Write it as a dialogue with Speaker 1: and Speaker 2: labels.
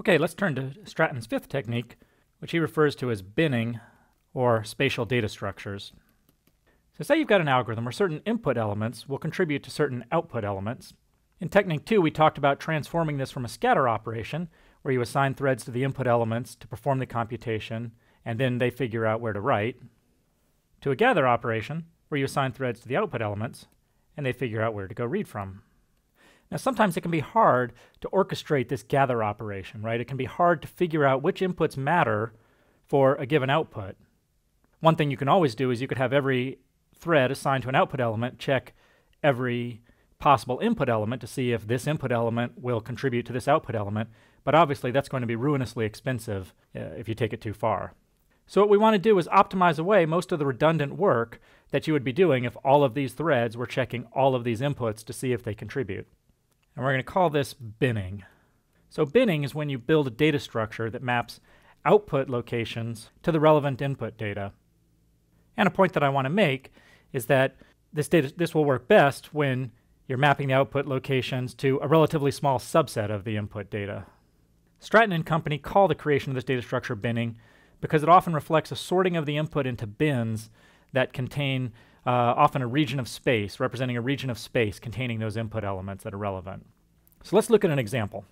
Speaker 1: Okay, let's turn to Stratton's fifth technique, which he refers to as binning or spatial data structures. So say you've got an algorithm where certain input elements will contribute to certain output elements. In technique two, we talked about transforming this from a scatter operation, where you assign threads to the input elements to perform the computation, and then they figure out where to write, to a gather operation, where you assign threads to the output elements, and they figure out where to go read from. Now, sometimes it can be hard to orchestrate this gather operation, right? It can be hard to figure out which inputs matter for a given output. One thing you can always do is you could have every thread assigned to an output element check every possible input element to see if this input element will contribute to this output element, but obviously that's going to be ruinously expensive uh, if you take it too far. So what we want to do is optimize away most of the redundant work that you would be doing if all of these threads were checking all of these inputs to see if they contribute. And we're going to call this binning. So binning is when you build a data structure that maps output locations to the relevant input data. And a point that I want to make is that this data this will work best when you're mapping the output locations to a relatively small subset of the input data. Stratton and company call the creation of this data structure binning because it often reflects a sorting of the input into bins that contain uh, often a region of space, representing a region of space containing those input elements that are relevant. So let's look at an example.